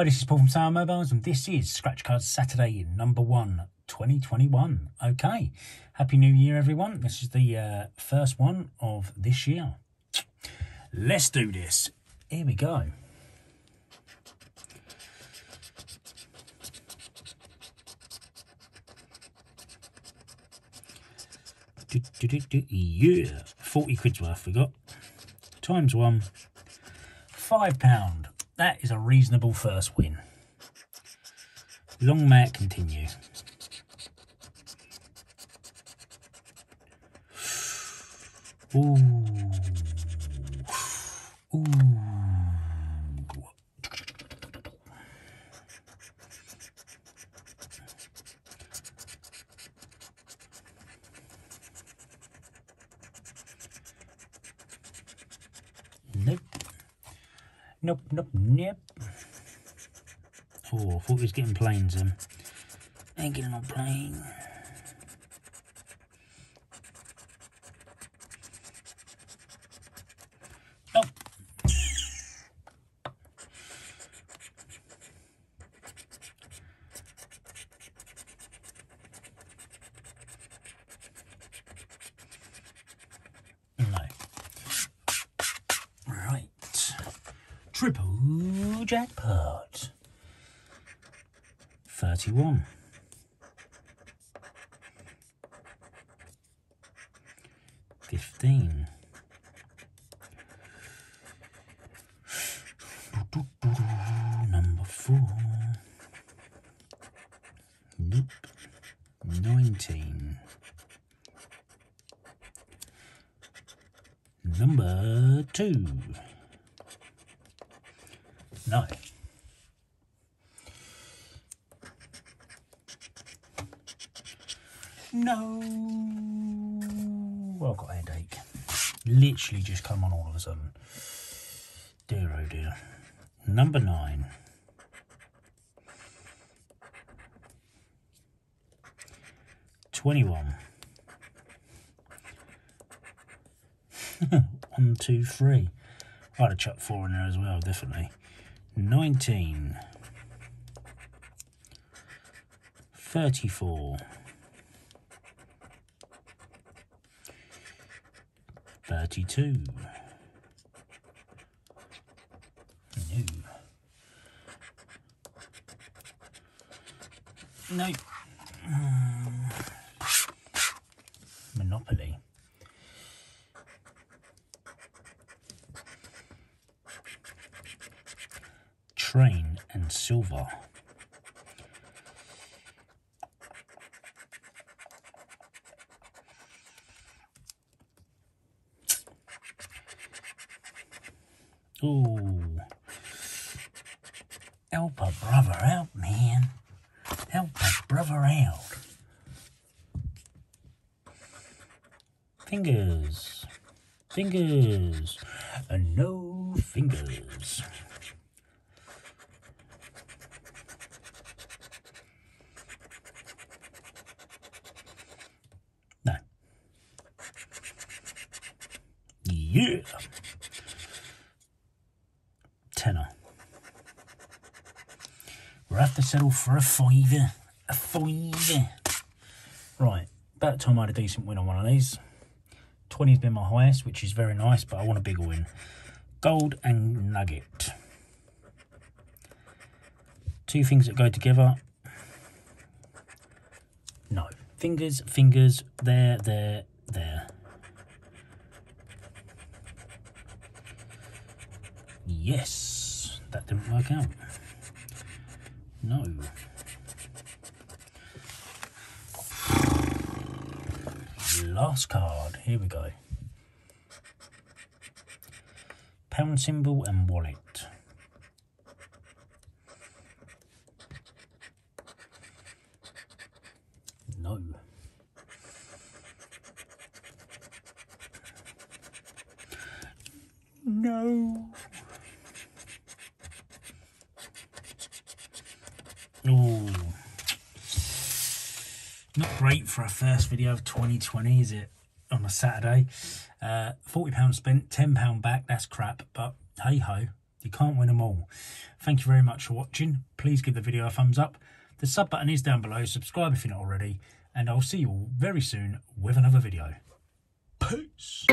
Hi, this is Paul from Sandwell Mobiles, and this is Scratch Cards Saturday, number one, 2021. Okay, Happy New Year, everyone. This is the uh, first one of this year. Let's do this. Here we go. Yeah, 40 quid's worth we got. Times one, five pound. That is a reasonable first win. Long may it continue. Ooh. Nope. Nope, nope, nope. Oh, I thought he was getting planes then. Ain't getting no plane. Nope. No. Right. Triple jackpot. 31. Fifteen. Number four. Nope. Nineteen. Number two. No. No. Well, I've got a headache. Literally just come on all of a sudden. Dear oh dear. Number nine. Twenty-one. One, two, three. I'd have chucked four in there as well, definitely. Nineteen. Thirty-four. 32. No. No. Train and silver. Ooh. Help a brother out, man. Help a brother out. Fingers. Fingers. And no fingers. Yeah tenner. We'll have to settle for a fiver. A fiver. Right, about time I had a decent win on one of these. 20's been my highest, which is very nice, but I want a bigger win. Gold and nugget. Two things that go together. No. Fingers, fingers, there, there, there. Yes, that didn't work out. No. Last card, here we go. Pound symbol and wallet. No. No. Oh. Not great for a first video of 2020, is it? On a Saturday. Uh, £40 spent, £10 back, that's crap, but hey ho, You can't win them all. Thank you very much for watching. Please give the video a thumbs up. The sub button is down below. Subscribe if you're not already. And I'll see you all very soon with another video. Peace.